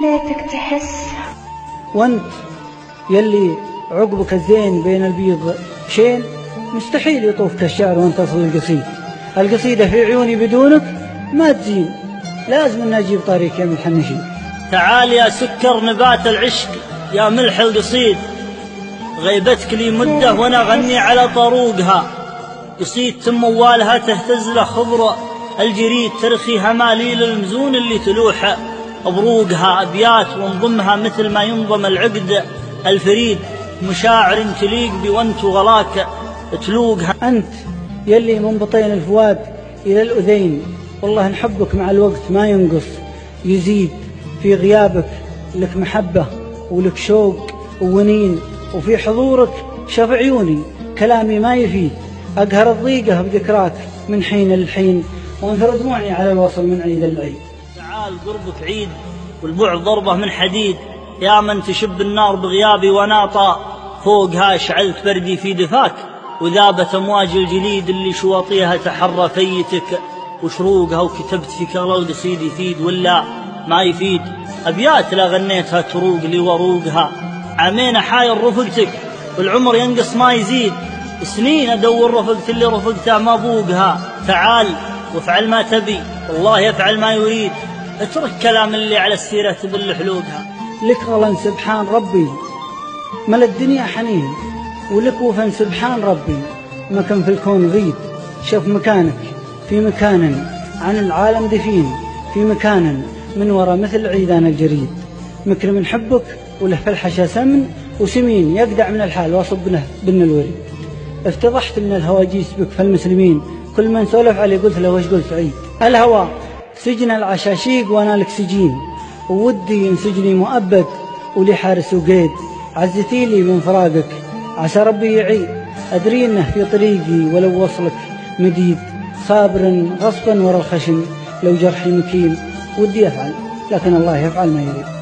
ليتك تحس. وانت يلي عقبك الزين بين البيض شين؟ مستحيل يطوفك الشعر وانت تصل القصيد. القصيدة في عيوني بدونك ما تزين. لازم أن أجيب طريق يا ملح النشيد تعال يا سكر نبات العشق يا ملح القصيد. غيبتك لي مدة وأنا أغني على طروقها. قصيد تم موالها تهتز له خضر الجريد ترخي هماليل المزون اللي تلوح بروقها أبيات ونضمها مثل ما ينضم العقد الفريد مشاعر تليق بك وانت وغلاك تلوقها. أنت ياللي من بطين الفؤاد إلى الأذين. والله نحبك مع الوقت ما ينقص يزيد في غيابك لك محبة ولك شوق وونين وفي حضورك شاف عيوني كلامي ما يفيد. أقهر الضيقة بذكراك من حين لحين وانثر دموعي على الوصل من عيد العيد. تعال قربك عيد والبعد ضربة من حديد. يا من تشب النار بغيابي وناطى فوقها شعلت بردي في دفاك. وذابت أمواج الجليد اللي شواطيها تحرى فيتك. وشروقها وكتبت في كغلة القصيد يفيد ولا ما يفيد. أبيات لا غنيتها تروق لي وروقها. عامين رفقتك والعمر ينقص ما يزيد. سنين أدور رفقت اللي رفقتها ما بوقها. تعال وافعل ما تبي والله يفعل ما يريد. اترك كلام اللي على السيرة تبل حلوقها لك غلا سبحان ربي. ملا الدنيا حنين ولك وفن سبحان ربي. مكان في الكون غيد شوف مكانك. في مكان عن العالم دفين في مكان من وراء مثل عيدان الجريد. مكرم من حبك وله الحشا سمن وسمين يقدع من الحال وصبنه بن الوريد. افتضحت من الهواجيس بك فالمسلمين. كل من سولف علي قلت له وش قلت عيد؟ الهوى. سجن العشاشيق وأنا لك سجين وودي ينسجني مؤبد ولي حارس وقيد. عزتي لي من فراقك. عسى ربي يعيد أدري إنه في طريقي ولو وصلك مديد. صابر غصبا ورا الخشم لو جرحي مكين. ودي أفعل لكن الله يفعل ما يريد.